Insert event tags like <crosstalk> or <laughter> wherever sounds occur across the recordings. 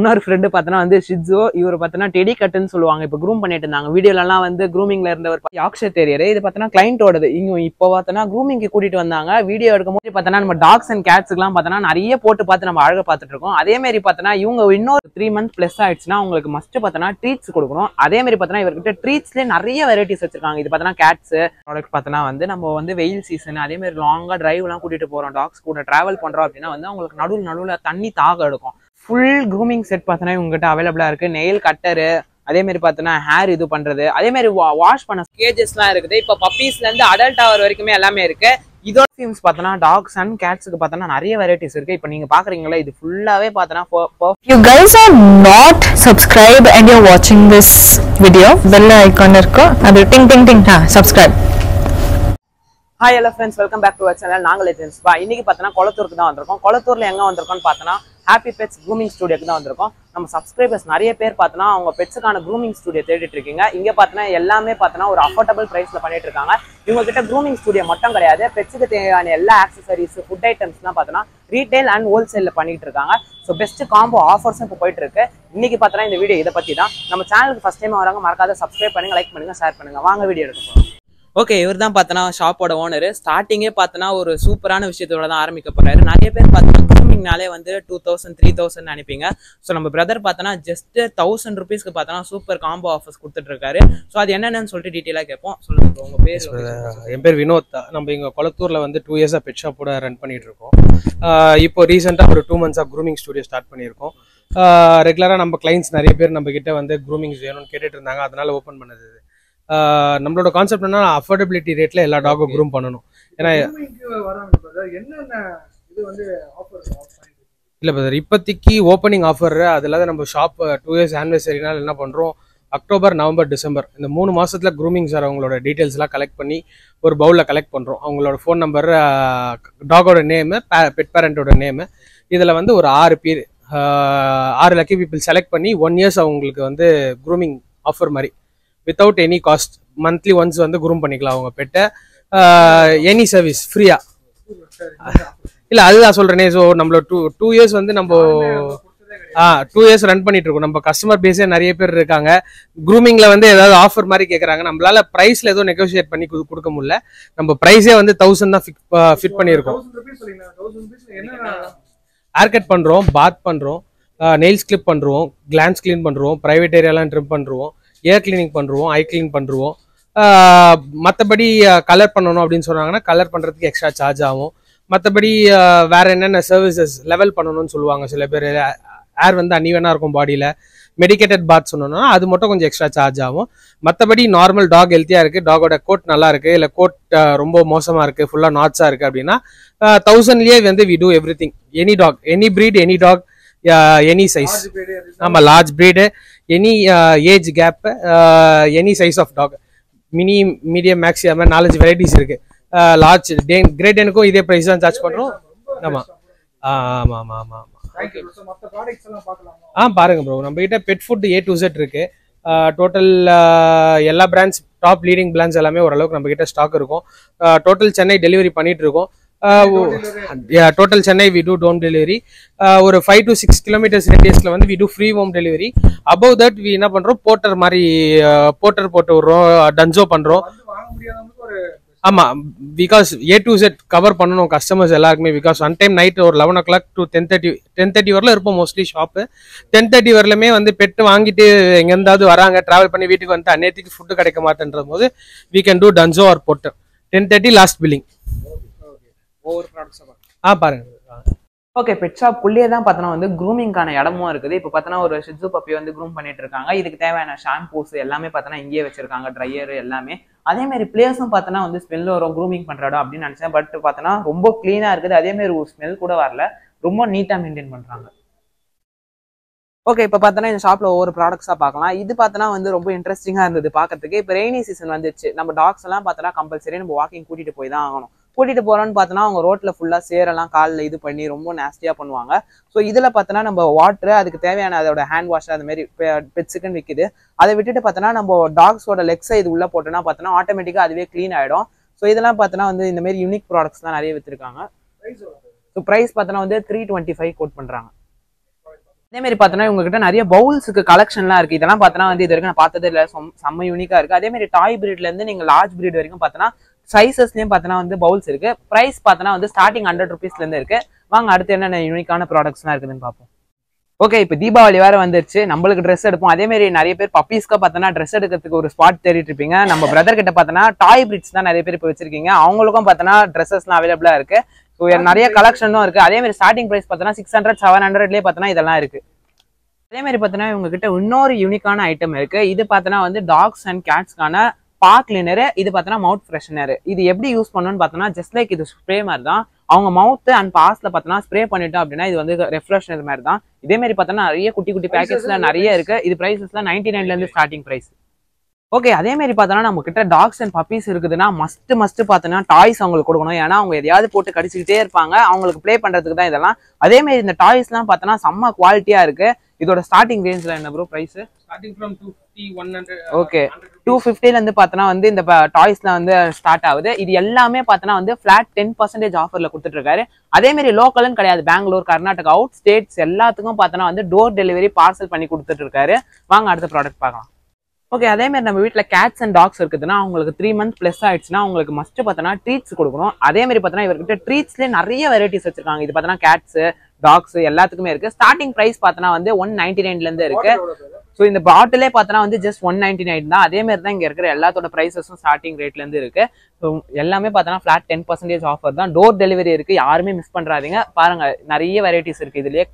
இன்னொரு ஃப்ரெண்டு பார்த்தோன்னா வந்து ஷிட்ஸோ இவர் பார்த்தோன்னா டெடி கட்டுன்னு சொல்லுவாங்க. இப்போ க்ரூம் பண்ணிட்டு இருந்தாங்க. வீடியோலலாம் வந்து க்ரூமிங்ல இருந்தவர் யாக்ஷர் தெரியர் இது பார்த்தோன்னா கிளைண்ட்டோடது இங்க இப்போ பார்த்தோன்னா க்ரூமிங்க்கு கூட்டிட்டு வந்தாங்க. வீடியோ எடுக்கும்போது பார்த்தோன்னா நம்ம டாக்ஸ் அண்ட் கேட்ஸ்க்குலாம் பார்த்தோன்னா நிறைய போட்டு பார்த்து நம்ம அழகாக பார்த்துட்டு இருக்கோம். அதே மாதிரி இவங்க இன்னொரு த்ரீ மந்த் ப்ளஸ் ஆயிடுச்சுன்னா உங்களுக்கு மஸ்ட் பார்த்தோன்னா ட்ரீட்ஸ் கொடுக்கணும். அதே மாதிரி இவர்கிட்ட ட்ரீட்ஸ்லேயே நிறைய வெரைட்டிஸ் வச்சிருக்காங்க. இது பார்த்தோன்னா கேட்ஸ் ப்ராடக்ட் பார்த்தோன்னா வந்து நம்ம வந்து வெயில் சீசன் அதே மாதிரி லாங்காக டிரைவ்லாம் கூட்டிட்டு போகிறோம் டாக்ஸ் கூட டிராவல் பண்ணுறோம் அப்படின்னா வந்து அவங்களுக்கு நடுவில் நடுவில் தண்ணி தாக எடுக்கும். ஃபுல் க்ரூமிங் செட் பார்த்தோன்னா உங்ககிட்ட அவைலபிளாக இருக்குது நெயில் கட்டரு அதே மாதிரி பார்த்தோன்னா ஹேர் இது பண்ணுறது அதே மாதிரி வாஷ் பண்ண கேஜஸ்லாம் இருக்குது. இப்போ பப்பீஸ்லேருந்து அடல்ட் ஆவர் வரைக்குமே எல்லாமே இருக்குது இதோட ஃபியூம்ஸ் பார்த்தோன்னா டாக்ஸ் அண்ட் கேட்ஸுக்கு பார்த்தோன்னா நிறைய வெரைட்டிஸ் இருக்கு. இப்போ நீங்க பாக்குறீங்களா இது ஃபுல்லாவே பார்த்தோன்னா you guys are not subscribe and you வாட்சிங் திஸ் வீடியோ பெல் ஐக்கான் இருக்கும் அது ding ding ding Ha, subscribe. Hi hello friends welcome back to our channel நாங்கள் லெஜெண்ட்ஸ் பா இன்னைக்கு பார்த்தோன்னா கொளத்தூருக்கு தான் வந்திருக்கோம். குளத்தூரில் எங்கே வந்திருக்கோம்னு பார்த்தோன்னா ஹாப்பி பெட்ஸ் க்ரூமிங் ஸ்டுடியோக்கு தான் வந்திருக்கோம். நம்ம சப்ஸ்கிரைபர்ஸ் நிறைய பேர் பார்த்தோன்னா அவங்க பெட்ஸுக்கான க்ரூமிங் ஸ்டுடியோ தேடிட்டு இருக்கீங்க. இங்கே பார்த்தோன்னா எல்லாமே பார்த்தோன்னா ஒரு அஃபோர்டபுள் பிரைஸ்ல பண்ணிட்டு இருக்காங்க. இவங்க கிட்ட க்ரூமிங் ஸ்டுடியோ மட்டும் கிடையாது. பெட்ஸுக்கு தேவையான எல்லா ஆக்சசரிஸ் ஃபுட் ஐட்டம்ஸ்லாம் பார்த்தோன்னா ரீட்டைல் அண்ட் ஹோல்சேலில் பண்ணிட்டு இருக்காங்க. ஸோ பெஸ்ட் காம்போ ஆஃபர்ஸும் இப்போ போயிட்டு இருக்கு. இன்னைக்கு பார்த்தோன்னா இந்த வீடியோ இதை பற்றி தான் நம்ம சேனலுக்கு ஃபஸ்ட் டைம் வராங்க மறக்காத சப்ஸ்கிரைப் பண்ணுங்க லைக் பண்ணுங்க ஷேர் பண்ணுங்க. வாங்க வீடியோ எடுக்க ஓகே இவர் தான் பார்த்தனா ஷாப்போட ஓனர் ஸ்டார்டிங்கே பார்த்தனா ஒரு சூப்பரான விஷயத்தோட தான் ஆரம்பிக்க போறாரு. நிறைய பேர் பார்த்தனா க்ரூமிங்னாலே வந்து டூ தௌசண்ட் த்ரீ தௌசண்ட் நினைப்பீங்க. ஸோ நம்ம பிரதர் பார்த்தனா ஜஸ்ட் தௌசண்ட் ருபீஸ்க்கு பார்த்தனா சூப்பர் காம்போ ஆஃபர்ஸ் கொடுத்துட்டு இருக்காரு. ஸோ அது என்னென்னு சொல்லிட்டு டீட்டெயிலாக கேட்போம். சொல்லுங்க bro, உங்க பேர் என் பேர் வினோத். நம்ம இங்கே கொளத்தூரில் வந்து டூ இயர்ஸாக பெட் ஷாப்போட ரன் பண்ணிட்டு இருக்கோம். இப்போ ரீசெண்டாக ஒரு டூ மந்த்ஸாக க்ரூமிங் ஸ்டுடியோ ஸ்டார்ட் பண்ணியிருக்கோம். ரெகுலராக நம்ம கிளைண்ட்ஸ் நிறைய பேர் நம்ம கிட்ட வந்து க்ரூமிங்ஸ் வேணும்னு கேட்டுட்டு இருந்தாங்க. அதனால ஓப்பன் பண்ணது நம்மளோட கான்செப்ட் என்ன அஃபோர்டபிலிட்டி ரேட்ல எல்லா டாகும் க்ரூம் பண்ணணும். ஏன்னா இல்லை பிரதர் இப்போதைக்கு ஓப்பனிங் ஆஃபர் அது இல்லாத நம்ம ஷாப் டூ இயர்ஸ் ஆனிவர்சரினால என்ன பண்ணுறோம் அக்டோபர் நவம்பர் டிசம்பர் இந்த மூணு மாசத்துல க்ரூமிங் சார் அவங்களோட டீட்டெயில்ஸ்லாம் கலெக்ட் பண்ணி ஒரு பவுலில் கலெக்ட் பண்ணுறோம் அவங்களோட ஃபோன் நம்பர் டாகோட நேமு பெட் பேரண்டோட நேமு இதில் வந்து ஒரு ஆறு பேர் ஆறு லக்கி பீப்புள் செலக்ட் பண்ணி ஒன் இயர்ஸ் அவங்களுக்கு வந்து க்ரூமிங் ஆஃபர் மாதிரி without any cost monthly once வந்து க்ரூம் பண்ணிக்கலாம் அவங்க பெட்டை. எனி சர்வீஸ் ஃப்ரீயா இல்ல அதுதான் சொல்றேனே. ஸோ நம்மளோட டூ டூ இயர்ஸ் வந்து நம்ம ஆ டூ இயர்ஸ் ரன் பண்ணிட்டு இருக்கோம். நம்ம கஸ்டமர் பேஸே நிறைய பேர் இருக்காங்க. க்ரூமிங்ல வந்து ஏதாவது ஆஃபர் மாதிரி கேட்குறாங்க நம்மளால ப்ரைஸ்ல எதுவும் நெகோஷியேட் பண்ணி குடு- கொடுக்க முடியல. நம்ம ப்ரைஸே வந்து தௌசண்ட் தான் ஃபிட் பண்ணியிருக்கோம். ஹேர் கட் பண்றோம் பாத் பண்றோம் நெயில்ஸ் கிளிப் பண்றோம் கிளான்ஸ் க்ளீன் பண்றோம் பிரைவேட் ஏரியாலாம் ட்ரிம் பண்றோம். ஏர் கிளீனிங் பண்றோம் ஐ கிளீன் பண்றோம் மற்றபடி கலர் பண்ணணும் அப்படின்னு சொன்னாங்கன்னா கலர் பண்றதுக்கு எக்ஸ்ட்ரா சார்ஜ் ஆகும். மற்றபடி வேற என்னென்ன சர்வீசஸ் லெவல் பண்ணணும்னு சொல்லுவாங்க சில பேர். ஏர் வந்து அன்னிவனாக இருக்கும் பாடியில் மெடிக்கேட்டட் பாத் சொன்னோம்னா அது மட்டும் கொஞ்சம் எக்ஸ்ட்ரா சார்ஜ் ஆகும். மற்றபடி நார்மல் டாக் ஹெல்த்தியாக இருக்குது டாகோட கோட் நல்லா இருக்குது இல்லை கோட் ரொம்ப மோசமாக இருக்குது ஃபுல்லாக நாட்ஸாக இருக்குது அப்படின்னா தௌசண்ட்லேயே வந்து we do everything any dog any breed any dog any size ஆமாம் large breed any age gap any size of dog mini medium maxi அது மாதிரி நாலஞ்சு வெரைட்டிஸ் இருக்கு. லார்ஜ் டே கிரேட் எனக்கும் இதே ப்ரைஸ் தான் சார்ஜ் பண்ணுறோம் ஆமாம் ஆமாம் ஆமாம் ஆமாம் ஆமாம் ஆ பாருங்க ப்ரோ நம்ம கிட்ட pet food A to Z இருக்கு. டோட்டல் எல்லா பிராண்ட்ஸ் டாப் லீடிங் பிராண்ட்ஸ் எல்லாமே ஓரளவுக்கு நம்ம கிட்ட ஸ்டாக் இருக்கும். டோட்டல் சென்னை டெலிவரி பண்ணிட்டு இருக்கோம். Total Chennai we do door delivery ஒரு ஃபைவ் டு சிக்ஸ் கிலோமீட்டர்ஸ் ரேடியஸ்ல வந்து we do free home delivery above that we என்ன பண்றோம்? போர்ட்டர் மாதிரி போர்ட்டர் போட்டு விடுறோம் டன்ஜோ பண்றோம். ஆமா because a to set cover பண்ணணும் கஸ்டமர்ஸ் எல்லாருக்குமே பிகாஸ் ஒன் டைம் நைட் ஒரு eleven o'clock to ten thirty ten thirty வரல இருப்போம் மோஸ்ட்லி ஷாப்பு டென் தேர்ட்டி வரலுமே வந்து பெட்டு வாங்கிட்டு எங்கேருந்தாவது வராங்க டிராவல் பண்ணி வீட்டுக்கு வந்து அந்நேரத்துக்கு ஃபுட்டு கிடைக்க மாட்டேன்ற போது வீ கேன் டூ டன்ஜோ or போட்டர் ten thirty last billing ஒவ்வொரு ப்ராடக்ட்ஸாக ஆ பாருங்க. ஓகே பெட் ஷாப் குள்ளேயே தான் பார்த்தோன்னா வந்து க்ரூமிங்கான இடமும் இருக்குது. இப்போ பார்த்தோன்னா ஒரு ஷிட்ஸு பப்பி வந்து க்ரூம் பண்ணிட்டு இருக்காங்க. இதுக்கு தேவையான ஷாம்பூஸ் எல்லாமே பார்த்தோன்னா இங்கேயே வச்சிருக்காங்க ட்ரையர் எல்லாமே. அதே மாதிரி பிளேஸும் பார்த்தோன்னா வந்து ஸ்மெல் வரும் க்ரூமிங் பண்ற இடம் அப்படின்னு நினைச்சேன். பட் பார்த்தோன்னா ரொம்ப க்ளீனா இருக்குது. அதே மாதிரி ஒரு ஸ்மெல் கூட வரல. ரொம்ப நீட்டா மெயின்டைன் பண்றாங்க. ஓகே இப்போ பார்த்தோன்னா இந்த ஷாப்ல ஒவ்வொரு ப்ராடக்ட்ஸாக பார்க்கலாம். இது பார்த்தோன்னா வந்து ரொம்ப இன்ட்ரெஸ்டிங்காக இருந்தது பார்க்கறதுக்கு. இப்போ ரெய்னி சீசன் வந்துச்சு. நம்ம டாக்ஸ் எல்லாம் பார்த்தோன்னா கம்பல்சரி நம்ம வாக்கிங் கூட்டிட்டு போய் தான் ஆகணும். கூட்டிட்டு போறோம்னு பார்த்தோன்னா அவங்க ரோட்ல ஃபுல்லா சேரெல்லாம் காலில் இது பண்ணி ரொம்ப நாஸ்டியா பண்ணுவாங்க. ஸோ இதுல பார்த்தோன்னா நம்ம வாட்டர் அதுக்கு தேவையான அதோட ஹேண்ட் வாஷ் அந்த மாதிரி பெட்ஸுக்குன்னு விற்குது அதை விட்டுட்டு பார்த்தோன்னா நம்ம டாக்ஸோட லெக்ஸை இது உள்ள போட்டோம்னா பார்த்தோன்னா ஆட்டோமேட்டிக்கா அதுவே க்ளீன் ஆயிடும். ஸோ இதெல்லாம் பார்த்தோன்னா வந்து இந்த மாதிரி யூனிக் ப்ராடக்ட்ஸ்லாம் நிறைய வித்துருக்காங்க. ஸோ ப்ரைஸ் பார்த்தோன்னா வந்து த்ரீ டுவெண்ட்டி ஃபைவ் கோட் பண்றாங்க. அதே மாதிரி பார்த்தோன்னா உங்ககிட்ட நிறைய பவுல்ஸுக்கு கலெக்ஷன்லாம் இருக்கு. இதெல்லாம் பார்த்தோன்னா வந்து இது வரைக்கும் நான் பார்த்தது இல்லை. சொம்- செம்ம யூனிக்கா இருக்கு. அதே மாதிரி டாய் பிரீட்ல இருந்து நீங்க லார்ஜ் பிரீட் வரைக்கும் பார்த்தோன்னா சைசஸ்லயும் பார்த்தோன்னா வந்து பவுல்ஸ் இருக்கு. பிரைஸ் பார்த்தோன்னா வந்து ஸ்டார்டிங் ஹண்ட்ரட் ருபீஸ்ல இருந்து இருக்கு. வாங்க அடுத்து என்னென்ன யூனிக்கான ப்ராடக்ட்ஸ்லாம் இருக்குதுன்னு பார்ப்போம். ஓகே இப்போ தீபாவளி வேற வந்துருச்சு. நம்மளுக்கு ட்ரெஸ் எடுப்போம். அதே மாதிரி நிறைய பேர் பப்பீஸ்க்கு பார்த்தோன்னா ட்ரெஸ் எடுக்கிறதுக்கு ஒரு ஸ்பாட் தேடிட்டு இருப்பீங்க. நம்ம பிரதர் கிட்ட பார்த்தோன்னா டாய் பிரிட்ஸ் தான் நிறைய பேர் இப்போ வச்சிருக்கீங்க. அவங்களுக்கும் பார்த்தோன்னா ட்ரெஸ்ஸஸ்லாம் அவைலபிளா இருக்கு. ஸோ நிறைய கலெக்ஷனும் இருக்கு. அதே மாதிரி ஸ்டார்டிங் பிரைஸ் பார்த்தோன்னா சிக்ஸ் ஹண்ட்ரட் செவன் ஹண்ட்ரட்லேயே பார்த்தோன்னா இதெல்லாம் இருக்கு. அதே மாதிரி பார்த்தோன்னா இவங்க கிட்ட இன்னொரு யூனிக்கான ஐட்டம் இருக்கு. இது பார்த்தோன்னா வந்து டாக்ஸ் அண்ட் கேட்ஸ்க்கான பா கிளீனர் இது பார்த்தோன்னா மவுத் ஃப்ரெஷனர் இது எப்படி யூஸ் பண்ணணும்னு பார்த்தோன்னா ஜஸ்ட் லைக் இது ஸ்ப்ரே மாதிரி தான் அவங்க மவுத் அண்ட் பாஸ்ல பார்த்தோன்னா ஸ்ப்ரே பண்ணிட்டோம் அப்படின்னா இது வந்து ரெஃப்ரெஷனர் மாதிரி தான் இதே மாதிரி பார்த்தோன்னா நிறைய குட்டி குட்டி பேக்கெட்ஸ்ல நிறைய இருக்கு. இது பிரைசஸ்ல நைன்டி நைன்ல இருந்து ஸ்டார்டிங் பிரைஸ் ஓகே அதே மாதிரி பார்த்தோன்னா நம்ம கிட்ட டாக்ஸ் அண்ட் பப்பீஸ் இருக்குதுன்னா மஸ்ட் மஸ்ட் பார்த்தோன்னா டாய்ஸ் அவங்களுக்கு கொடுக்கணும். ஏன்னா அவங்க எதையாவது போட்டு கடிச்சிக்கிட்டே இருப்பாங்க. அவங்களுக்கு ப்ளே பண்றதுக்கு தான் இதெல்லாம். அதே மாதிரி இந்த டாய்ஸ்லாம் பார்த்தோன்னா செம்ம குவாலிட்டியா இருக்கு. இதோட ஸ்டார்டிங் ரேஞ்சில் என்ன bro price starting from two fifty one hundred okay two ஃபிஃப்டில இருந்து பார்த்தோன்னா வந்து இந்த டாய்ஸ்ல வந்து ஸ்டார்ட் ஆகுது. இது எல்லாமே பார்த்தோன்னா வந்து ஃபிளாட் டென் பர்சன்டேஜ் ஆஃபர்ல கொடுத்துட்டு இருக்காரு அதே மாதிரி லோக்கல்னு கிடையாது. பெங்களூர் கர்நாடகா அவுட் ஸ்டேட்ஸ் எல்லாத்துக்கும் பார்த்தோன்னா வந்து டோர் டெலிவரி பார்சல் பண்ணி கொடுத்துட்டு இருக்காரு வாங்க அடுத்த ப்ராடக்ட் பார்க்கலாம். ஓகே அதே மாதிரி நம்ம வீட்டில் கேட்ஸ் அண்ட் டாக்ஸ் இருக்குதுன்னா அவங்களுக்கு த்ரீ மந்த் ப்ளஸ் ஆயிடுச்சுன்னா அவங்களுக்கு மஸ்ட் பார்த்தோன்னா ட்ரீட்ஸ் கொடுக்கணும். அதே மாதிரி பார்த்தோன்னா இவர்கிட்ட ட்ரீட்ஸ்லேயே நிறைய வெரைட்டிஸ் வச்சிருக்காங்க. இது பார்த்தோன்னா கேட்ஸ் டாக்ஸ் எல்லாத்துக்குமே இருக்கு. ஸ்டார்டிங் ப்ரைஸ் பார்த்தோன்னா வந்து ஒன் நைன்டி நைன்லேருந்து இருக்கு. ஸோ இந்த பாட்டிலே பார்த்தோன்னா வந்து ஜஸ்ட் ஒன் நைன்டி நைன் தான். அதே மாதிரி தான் இங்கே இருக்கிற எல்லாத்தோட ப்ரைஸஸும் ஸ்டார்டிங் ரேட்லேருந்து இருக்கு. ஸோ எல்லாமே பார்த்தோன்னா ஃபிளாட் டென் பர்சன்டேஜ் ஆஃபர் தான். டோர் டெலிவரி இருக்கு. யாருமே மிஸ் பண்ணுறாதீங்க பாருங்க நிறைய வெரைட்டிஸ் இருக்கு. இதுலயே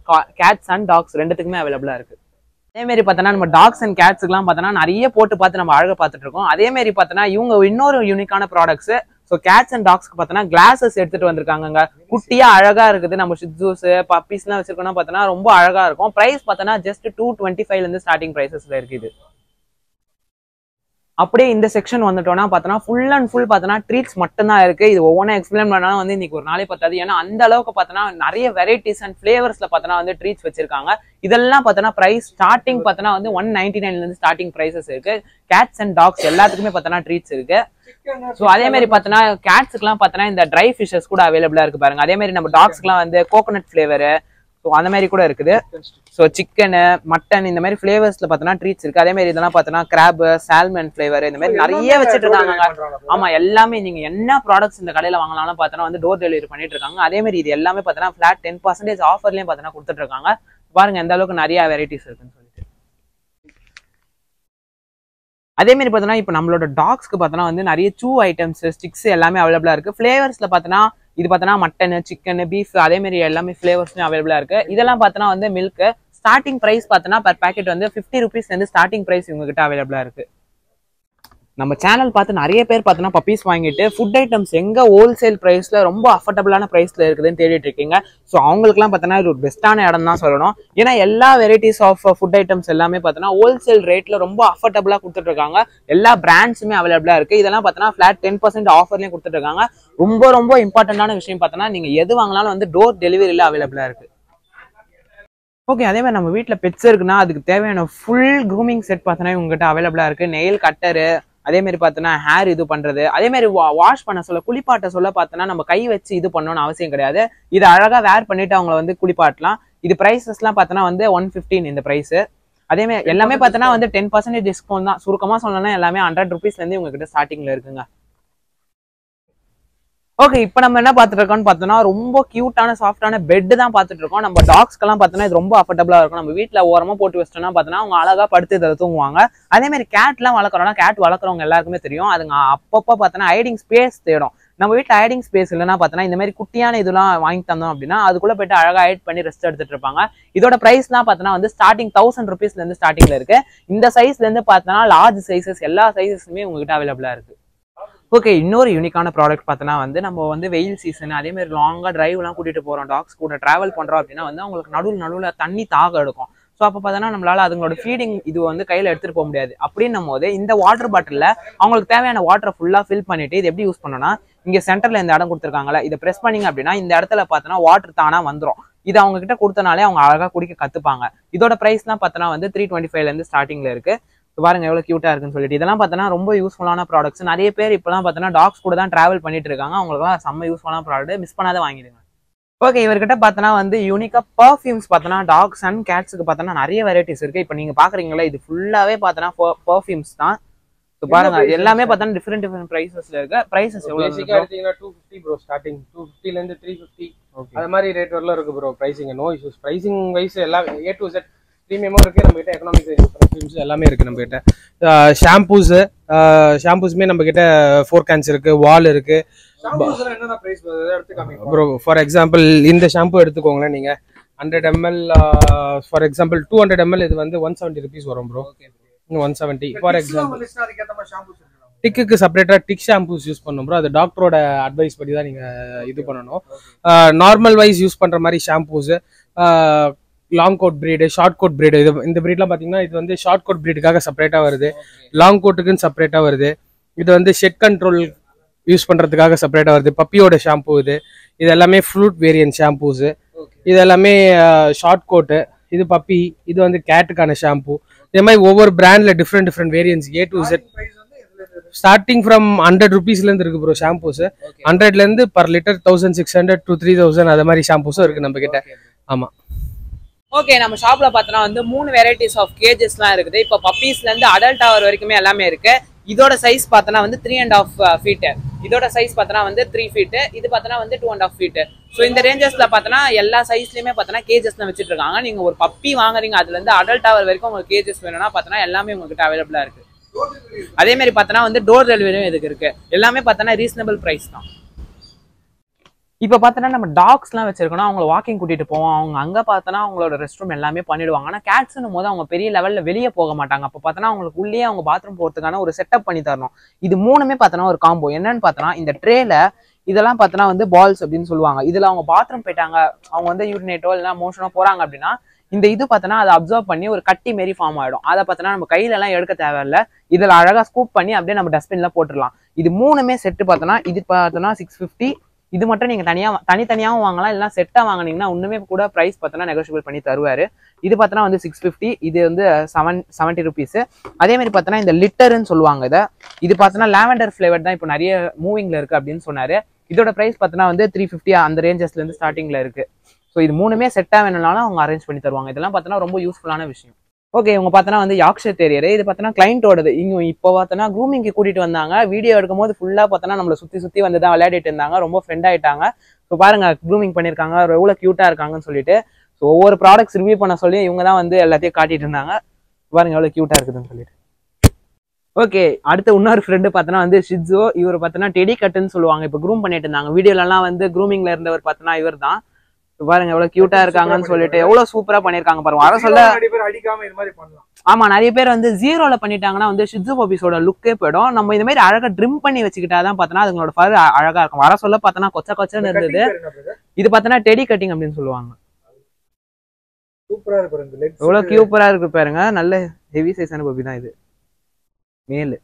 கேட்ஸ் அண்ட் டாக்ஸ் ரெண்டுத்துக்குமே அவைலபிளா இருக்கு. அதே மாதிரி பார்த்தோன்னா நம்ம டாக்ஸ் அண்ட் கேட்ஸுக்குலாம் பார்த்தோன்னா நிறைய போட்டு பார்த்து நம்ம அழகா பார்த்துட்டு இருக்கோம். அதே மாதிரி பார்த்தோன்னா இவங்க இன்னொரு யூனிக்கான ப்ராடக்ட்ஸ் ஸோ கேட்ஸ் அண்ட் டாக்ஸ்க்கு பார்த்தோன்னா கிளாஸஸ் எடுத்துட்டு வந்திருக்காங்க குட்டியா அழகா இருக்குது. நம்ம ஷிட்ஜூஸ் பப்பீஸ்லாம் வச்சிருக்கோம்னா பார்த்தோன்னா ரொம்ப அழகா இருக்கும். பிரைஸ் பார்த்தோன்னா ஜஸ்ட் டூ டுவெண்ட்டி ஃபைவ்ல இருந்து ஸ்டார்டிங் ப்ரைஸஸ்ல இருக்குது அப்படியே இந்த செக்ஷன் வந்துட்டோம்னா பார்த்தோன்னா ஃபுல் அண்ட் ஃபுல் பார்த்தோன்னா ட்ரீட்ஸ் மட்டும்தான் இருக்கு. இது ஒவ்வொன்றும் எக்ஸ்பிளைன் பண்ணாலும் வந்து இன்னைக்கு ஒரு நாளே பத்தாது. ஏன்னா அந்த அளவுக்கு பார்த்தோன்னா நிறைய வெரைட்டிஸ் அண்ட் ஃப்ளேவர்ஸில் பார்த்தோன்னா வந்து ட்ரீட்ஸ் வச்சிருக்காங்க. இதெல்லாம் பார்த்தோன்னா ப்ரைஸ் ஸ்டார்டிங் பார்த்தோன்னா வந்து ஒன் நைன்டி நைன்ல இருந்து ஸ்டார்டிங் ப்ரைஸஸ் இருக்கு. கேட்ஸ் அண்ட் டாக்ஸ் எல்லாத்துக்குமே பார்த்தோன்னா ட்ரீட்ஸ் இருக்கு. ஸோ அதே மாதிரி பார்த்தோன்னா கேட்ஸுக்குலாம் பார்த்தோன்னா இந்த ட்ரை ஃபிஷஸ் கூட அவைலபிளா இருக்கு பாருங்க. அதே மாதிரி நம்ம டாக்ஸ்க்குலாம் வந்து கோகோனட் ஃப்ளேவரு ஸோ அந்த மாதிரி கூட இருக்குது. ஸோ சிக்கனு மட்டன் இந்த மாதிரி ஃபிளேவர்ஸ்ல பார்த்தோன்னா ட்ரீட்ஸ் இருக்கு. அதே மாதிரி இதெல்லாம் பார்த்தோன்னா கிராப் சால்மன் ஃபிளேவர் இந்த மாதிரி நிறைய வச்சுட்டு இருக்காங்க ஆமா எல்லாமே நீங்க என்ன ப்ராடக்ட்ஸ் இந்த கடையில வாங்கலாம்னு பார்த்தோன்னா வந்து டோர் டெலிவரி பண்ணிட்டு இருக்காங்க அதே மாதிரி இது எல்லாமே பார்த்தோன்னா ஃபிளாட் டென் பர்சன்டேஜ் ஆஃபர்லயும் பார்த்தோன்னா கொடுத்துட்டு இருக்காங்க பாருங்க எந்த அளவுக்கு நிறைய வெரைட்டிஸ் இருக்குன்னு சொல்லிட்டு. அதே மாதிரி பார்த்தோன்னா இப்போ நம்மளோட டாக்ஸ்க்கு பார்த்தோன்னா வந்து நிறைய சூ ஐட்டம்ஸ் ஸ்டிக்ஸ் எல்லாமே அவைலபிளா இருக்கு. ஃபிளேவர்ஸ்ல பார்த்தோன்னா இது பார்த்தோன்னா மட்டன் சிக்கனு பீஃப் அதே எல்லாமே ஃபிளேவர்ஸ்லையும் அவைலபிளாக இருக்கு. இதெல்லாம் பார்த்தோன்னா வந்து மில்க் ஸ்டார்டிங் ப்ரைஸ் பார்த்தோன்னா பர் பேக்கெட் வந்து ஃபிஃப்டி ருபீஸ் வந்து ஸ்டார்டிங் ப்ரைஸ் உங்ககிட்ட அவைலபிளாக இருக்குது இருக்கு. நம்ம சேனல் பார்த்து நிறைய பேர் பார்த்தோன்னா பப்பீஸ் வாங்கிட்டு ஃபுட் ஐட்டம்ஸ் எங்கே ஹோல்சேல் ப்ரைஸில் ரொம்ப அஃபர்டபுளான ப்ரைஸில் இருக்குதுன்னு தேடிட்டு இருக்கீங்க. ஸோ அவங்களுக்குலாம் பார்த்தோன்னா இது ஒரு பெஸ்ட்டான இடம் தான் சொல்லணும். ஏன்னா எல்லா வெரைட்டிஸ் ஆஃப் ஃபுட் ஐட்டம்ஸ் எல்லாமே பார்த்தோன்னா ஹோல்சேல் ரேட்டில் ரொம்ப அஃபோர்டபுளாக கொடுத்துட்ருக்காங்க எல்லா பிராண்ட்ஸுமே அவைலபிளாக இருக்குது இதெல்லாம் பார்த்தோன்னா ஃபிளாட் டென் பர்சன்ட் ஆஃபர்லேயும் கொடுத்துட்ருக்காங்க ரொம்ப ரொம்ப இம்பார்ட்டண்ட்டான விஷயம் பார்த்தோன்னா நீங்கள் எது வாங்கினாலும் வந்து டோர் டெலிவரியில் அவைலபிளாக இருக்குது ஓகே அதே மாதிரி நம்ம வீட்டில் பெட்ஸ் இருக்குன்னா அதுக்கு தேவையான ஃபுல் க்ரூமிங் செட் பார்த்தோன்னா உங்ககிட்ட அவைலபிளாக இருக்குது நெயில் கட்டரு அதே மாதிரி பார்த்தோன்னா ஹேர் இது பண்றது. அதே மாதிரி வாஷ் பண்ண சொல்ல குளிப்பாட்ட சொல்ல பார்த்தோன்னா நம்ம கை வச்சு இது பண்ணணும்னு அவசியம் கிடையாது. இது அழகா வேர் பண்ணிட்டு அவங்கள வந்து குளிப்பாட்டலாம். இது ப்ரைஸஸ்லாம் பார்த்தோன்னா வந்து ஒன் ஃபிஃப்டீன் இந்த ப்ரைஸ் அதே மாதிரி எல்லாமே பார்த்தோன்னா வந்து டென் பர்சன்டேஜ் டிஸ்கவுண்ட் தான். சுருக்கமா சொல்லணும்னா எல்லாமே ஹண்ட்ரட் ருபீஸ்ல இருந்து உங்ககிட்ட ஸ்டார்டிங்ல இருக்குங்க. ஓகே இப்போ நம்ம என்ன பார்த்துட்டு இருக்கோம்னு பார்த்தோம்னா ரொம்ப கியூட்டான சாஃப்டான பெட் தான் பார்த்துட்டு இருக்கோம் நம்ம டாக்ஸ்க்கெல்லாம் பார்த்தோன்னா இது ரொம்ப அஃபர்டபுளாக இருக்கும். நம்ம வீட்டில் ஓரமாக போட்டு வச்சிட்டோம்னா பார்த்தோன்னா அவங்க அழகாக படுத்து இதில் தூங்குவாங்க. அதே மாதிரி கேட்லாம் வளர்க்குறோம்னா கேட் வளர்க்குறவங்க எல்லாருக்குமே தெரியும். அதுங்க அப்பப்போ பார்த்தோன்னா ஐடிங் ஸ்பேஸ் தேடும். நம்ம வீட்டில் ஐடிங் ஸ்பேஸ் இல்லைன்னா பார்த்தோன்னா இந்த மாதிரி குட்டியான இதெல்லாம் வாங்கி தந்தோம் அப்படின்னா அதுக்குள்ள போயிட்டு அழகாக ஐட் பண்ணி ரெஸ்ட் எடுத்துட்டு இருப்பாங்க. இதோட ப்ரைஸ்லாம் பார்த்தோன்னா வந்து ஸ்டார்டிங் தௌசண்ட் ருபீஸ்லேருந்து ஸ்டார்டிங்கில் இருக்குது இந்த சைஸ்லேருந்து பார்த்தோன்னா லார்ஜ் சைஸஸ் எல்லா சைஸஸுமே உங்ககிட்ட அவைலபிளாக இருக்குது ஓகே இன்னொரு யூனிக்கான ப்ராடக்ட் பார்த்தோன்னா வந்து நம்ம வந்து வெயில் சீசன் அதே மாதிரி லாங்காக ட்ரைவ்லாம் கூட்டிட்டு போகிறோம் டாக்ஸ் கூட ட்ராவல் பண்ணுறோம் அப்படின்னா வந்து அவங்களுக்கு நடுவில் நடுவில் தண்ணி தாகம் எடுக்கும். ஸோ அப்போ பார்த்தோன்னா நம்மளால் அதுங்களோட ஃபீடிங் இது வந்து கையில் எடுத்துகிட்டு போக முடியாது. அப்படின்னும் போது இந்த வாட்டர் பாட்டிலில் அவங்களுக்கு தேவையான வாட்டரை ஃபுல்லாக ஃபில் பண்ணிட்டு இது எப்படி யூஸ் பண்ணோன்னா இங்கே சென்டரில் இந்த இடம் கொடுத்துருக்காங்களே இதை ப்ரெஸ் பண்ணீங்க அப்படின்னா இந்த இடத்துல பார்த்தோன்னா வாட்டர் தானாக வந்துடும் இது அவங்க கிட்ட கொடுத்தனாலே அவங்க அழகாக குடிக்க கற்றுப்பாங்க இதோட ப்ரைஸ்லாம் பார்த்தோன்னா வந்து த்ரீ டுவெண்ட்டி ஃபைவ்லேருந்து ஸ்டார்டிங்கில் இருக்குது பாருங்க எவ்வளோ க்யூட்டாக இருக்குன்னு சொல்லிட்டு. இதெல்லாம் பார்த்தோன்னா ரொம்ப யூஸ்ஃபுல்லான ப்ராடக்ட்ஸ் நிறைய பேர் இப்போலாம் பார்த்தோன்னா டாக்ஸ் கூட தான் ட்ராவல் பண்ணிட்டு இருக்காங்க. அவங்களுக்குலாம் செம்ம யூஸ்ஃபுல்லான ப்ராடக்ட் மிஸ் பண்ணாத வாங்கிடுங்க. ஓகே இவர்கிட்ட பார்த்தோன்னா வந்து யூனிக்கா பர்ஃப்யூம்ஸ் பார்த்தோன்னா டாக்ஸ் அண்ட் கேட்ஸுக்கு பார்த்தோன்னா நிறைய வெரைட்டிஸ் இருக்கு. இப்போ நீங்க பாக்குறீங்களா இது ஃபுல்லாவே பார்த்தோன்னா பர்ஃப்யூம்ஸ் தான். So பாருங்க எல்லாமே பார்த்தோன்னா டிஃப்ரெண்ட் டிஃப்ரெண்ட் ப்ரைஸஸ்ல இருக்கு ப்ரைஸஸ் எவ்வளவு பேசிக்கா எடுத்தீங்கன்னா two fifty bro starting two ஃபிஃப்டில இருந்து த்ரீ ஃபிஃப்டி அது மாதிரி ரேட் வரலாம் இருக்கு bro pricing no issues pricing wise எல்லாம் ஏ டு செட் ப்ரீமியமும் இருக்கு நம்ம கிட்ட எக்கனாமிக் பர்ஃப்யூம்ஸ் எல்லாமே இருக்கு நம்ம கிட்ட. ஷாம்பூஸ் ஷாம்பூஸ்மே நம்ம கிட்ட ஃபோர் கேன்ஸ் இருக்கு வால் இருக்கு. என்னென்ன பிரைஸ் எடுத்து காமிங்க. ப்ரோ ஃபார் எக்ஸாம்பிள் இந்த ஷாம்பு எடுத்துக்கோங்களேன் நீங்க. Hundred ml for example two hundred ml இது வந்து ஒன் செவன்ட்டி ருபீஸ் வரும் bro one seventy for example டிக்குக்கு செப்பரேட்டா டிக் ஷாம்பூஸ் யூஸ் பண்ணணும் ப்ரோ அது டாக்டரோட அட்வைஸ் படி தான் நீங்க இது பண்ணணும். நார்மல் வைஸ் யூஸ் பண்ற மாதிரி shampoos long coat breed short coat breed இது இந்த பிரீட்லாம் பார்த்தீங்கன்னா இது வந்து ஷார்ட் கோட் பிரீடுக்காக செப்பரேட்டாக வருது. லாங் கோட்டுக்குன்னு செப்பரேட்டாக வருது. இது வந்து ஷெட் கண்ட்ரோல் யூஸ் பண்ணுறதுக்காக செப்பரேட்டாக வருது. பப்பியோட ஷாம்பு இது. இது எல்லாமே ஃப்ரூட் வேரியன்ட் ஷாம்பூஸு இது எல்லாமே ஷார்ட் கோட்டு இது பப்பி. இது வந்து கேட்டுக்கான ஷாம்பு இதே மாதிரி ஒவ்வொரு பிராண்டில் different different variants A to set starting from hundred ருபீஸ்லேருந்து இருக்கு ப்ரோ ஷாம்பூஸ் ஹண்ட்ரட்லேருந்து per litre thousand six hundred to three thousand அது மாதிரி ஷாம்பூஸும் இருக்கு நம்ம கிட்ட. ஆமாம் ஓகே நம்ம ஷாப்ல பார்த்தோன்னா வந்து மூணு வெரைட்டிஸ் ஆஃப் கேஜஸ்லாம் இருக்குது. இப்போ பப்பீஸ்ல இருந்து அடல்ட் ஆவர் வரைக்குமே எல்லாமே இருக்கு. இதோட சைஸ் பார்த்தோன்னா வந்து த்ரீ அண்ட் ஆஃப் ஃபீட்டு இதோட சைஸ் பார்த்தோன்னா வந்து த்ரீ ஃபீட்டு இது பார்த்தோன்னா வந்து two and half feet so இந்த ரேஞ்சஸ்ல பார்த்தோன்னா எல்லா சைஸ்லையுமே பார்த்தோன்னா கேஜஸ்ல வச்சுட்டு இருக்காங்க. நீங்க ஒரு பப்பி வாங்குறீங்க அதுல இருந்து அடல்ட் ஆவர் வரைக்கும் உங்களுக்கு கேஜஸ் வேணும்னா பார்த்தோன்னா எல்லாமே உங்ககிட்ட அவைலபிளா இருக்கு. அதே மாதிரி பார்த்தோன்னா வந்து டோர் டெலிவரியும் இதுக்கு இருக்கு. எல்லாமே பார்த்தோன்னா ரீசனபிள் பிரைஸ் தான். இப்போ பார்த்தோன்னா நம்ம டாக்ஸ்லாம் வச்சிருக்கோம் அவங்கள வாக்கிங் கூட்டிட்டு போவோம். அவங்க அங்கே பார்த்தோன்னா அவங்களோட ரெஸ்ட் ரூம் எல்லாமே பண்ணிடுவாங்க. ஆனால் கேட்ஸ்னும் போது அவங்க பெரிய லெவலில் வெளியே போக மாட்டாங்க. அப்போ பார்த்தோன்னா அவங்களுக்கு உள்ளேயே அவங்க பாத்ரூம் போகிறதுக்கான ஒரு செட்டப் பண்ணி தரணும். இது மூணுமே பார்த்தோன்னா ஒரு காம்போ என்னன்னு பார்த்தோன்னா இந்த ட்ரேல இதெல்லாம் பார்த்தோன்னா வந்து பால்ஸ் அப்படின்னு சொல்லுவாங்க. இதில் அவங்க பாத்ரூம் போயிட்டாங்க அவங்க வந்து யூரினேட்டோ இல்லைனா மோஷனோ போகிறாங்க அப்படின்னா இந்த இது பார்த்தோன்னா அதை அப்சர்வ் பண்ணி ஒரு கட்டி மாரி ஃபார்ம் ஆகிடும் அதை பார்த்தோன்னா நம்ம கையில எல்லாம் எடுக்க தேவையில்ல. இதில் அழகாக ஸ்கூப் பண்ணி அப்படியே நம்ம டஸ்ட்பின்லாம் போட்டுடலாம். இது மூணுமே செட்டு பார்த்தோன்னா இது பார்த்தோன்னா சிக்ஸ் ஃபிஃப்டி இது மட்டும் நீங்கள் தனியாக தனித்தனியாகவும் வாங்கலாம். இல்லைனா செட்டாக வாங்கினீங்கன்னா ஒன்றுமே கூட ப்ரைஸ் பார்த்தோன்னா நெகோஷியபிள் பண்ணி தருவார். இது பார்த்தோன்னா வந்து சிக்ஸ் ஃபிஃப்டி இது வந்து செவன் செவன்ட்டி ருபீஸு அதேமாரி பார்த்தோன்னா இந்த லிட்டர்னு சொல்லுவாங்க இதை. இது பார்த்தோன்னா லேவெண்டர் ஃப்ளேவர் தான் இப்போ நிறைய மூவிங்கில் இருக்குது அப்படின்னு சொன்னார். இதோட ப்ரைஸ் பார்த்தோன்னா வந்து த்ரீ ஃபிஃப்டி அந்த ரேஞ்சஸ்லேருந்து ஸ்டார்டிங்கில் இருக்குது ஸோ இது மூணுமே செட்டாக வேணும்னாலும் அவங்க அரேஞ்ச் பண்ணி தருவாங்க. இதெல்லாம் பார்த்தோன்னா ரொம்ப யூஸ்ஃபுல்லான விஷயம். ஓகே இவங்க பார்த்தோன்னா வந்து யாக்ஷர் தெரியரு இது பார்த்தோன்னா கிளைண்ட்டோடது இங்கே இப்போ பார்த்தோன்னா க்ரூமிங்க்கு கூட்டிட்டு வந்தாங்க. வீடியோ எடுக்கும் போது ஃபுல்லாக பார்த்தோன்னா நம்மளை சுற்றி சுற்றி வந்து தான் விளையாடிட்டு இருந்தாங்க. ரொம்ப ஃப்ரெண்ட் ஆகிட்டாங்க ஸோ பாருங்க க்ரூமிங் பண்ணியிருக்காங்க எவ்வளோ க்யூட்டாக இருக்காங்கன்னு சொல்லிட்டு. ஸோ ஒவ்வொரு ப்ராடக்ட்ஸ் ரிவ்யூ பண்ண சொல்லி இவங்க தான் வந்து எல்லாத்தையும் காட்டிட்டு இருந்தாங்க. பாருங்க எவ்வளோ க்யூட்டாக இருக்குதுன்னு சொல்லிட்டு. ஓகே அடுத்து இன்னொரு ஃப்ரெண்டு பார்த்தோன்னா வந்து ஷிட்ஸோ இவர் பார்த்தோன்னா டெடி கட்டுன்னு சொல்லுவாங்க. இப்போ க்ரூம் பண்ணிட்டு இருந்தாங்க. வீடியோலலாம் வந்து க்ரூமிங்கில் இருந்தவர் பார்த்தோன்னா இவர் தான் பாருங்க எவ்வளவு கியூட்டா இருக்காங்கன்னு சொல்லிட்டு எவ்வளவு சூப்பரா பண்ணிருக்காங்க பாருங்க. வர சொல்ல நிறைய பேர் அடிக்காம இது மாதிரி பண்ணலாம். ஆமா நிறைய பேர் வந்து ஜீரோல பண்ணிட்டாங்கன்னா வந்து ஷிட்ஸு பப்பீஸோட லுக்கே போயிடும். நம்ம இந்த மாதிரி அழகா ட்ரிம் பண்ணி வச்சுக்கிட்டாதான் பார்த்தோன்னா அதுங்களோட ஃபர் அழகா இருக்கும். வர சொல்ல பார்த்தோன்னா கொச்ச கொச்சன்னு இருந்தது. இது பார்த்தோன்னா டெடி கட்டிங் அப்படின்னு சொல்லுவாங்க. எவ்வளவு கியூப்பரா இருக்கு பாருங்க. நல்ல ஹெவி சைஸான பப்பி தான் இது. மேலு.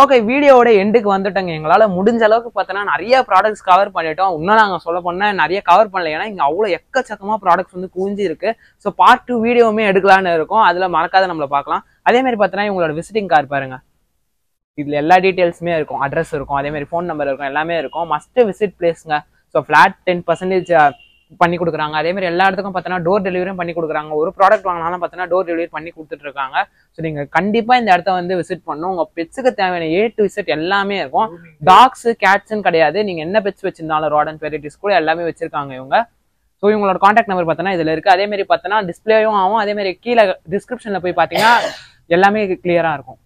ஓகே வீடியோவோட எண்டுக்கு வந்துட்டோங்க. எங்களால முடிஞ்ச அளவுக்கு பார்த்தோன்னா நிறைய ப்ராடக்ட்ஸ் கவர் பண்ணிட்டோம். இன்னும் நாங்க சொல்ல போனால் நிறைய கவர் பண்ணல. ஏன்னா இங்க அவ்வளவு எக்கச்சக்கமா ப்ராடக்ட்ஸ் வந்து குவிஞ்சி இருக்கு. ஸோ பார்ட் டூ வீடியோவுமே எடுக்கலாம்னு இருக்கும். அதுல மறக்காத நம்மள பார்க்கலாம். அதே மாதிரி பார்த்தோன்னா இவங்களோட விசிட்டிங் கார்டு பாருங்க. இதுல எல்லா டீட்டெயில்ஸுமே இருக்கும். அட்ரஸ் இருக்கும். அதே மாதிரி ஃபோன் நம்பர் இருக்கும். எல்லாமே இருக்கும். மஸ்ட் விசிட் பிளேஸ்ங்க ஸோ ஃப்ளாட் டென் பர்சன்டேஜ் பண்ணி கொடுக்குறாங்க. அதே மாதிரி எல்லா இடத்துக்கும் பார்த்தோன்னா டோர் டெலிவரியும் பண்ணி கொடுக்குறாங்க. ஒரு ப்ராடக்ட் வாங்கினாலும் பார்த்தோன்னா டோர் டெலிவரி பண்ணி கொடுத்துட்டு இருக்காங்க. ஸோ நீங்க கண்டிப்பா இந்த இடத்த வந்து விசிட் பண்ணணும். உங்க பெட்ஸுக்கு தேவையான ஏ டு விசிட் எல்லாமே இருக்கும். டாக்ஸ் கேட்ஸ்ன்னு கிடையாது. நீங்க என்ன பெட்ஸ் வச்சிருந்தாலும் ராட் வெரைட்டிஸ் கூட எல்லாமே வச்சிருக்காங்க இவங்க. ஸோ இவங்களோட காண்டாக்ட் நம்பர் பார்த்தோன்னா இதுல இருக்கு. அதே மாதிரி பார்த்தோன்னா டிஸ்பிளேயும் ஆகும். அதே மாதிரி கீழே டிஸ்கிரிப்ஷன்ல போய் பார்த்தீங்கன்னா <coughs> எல்லாமே கிளியரா இருக்கும்.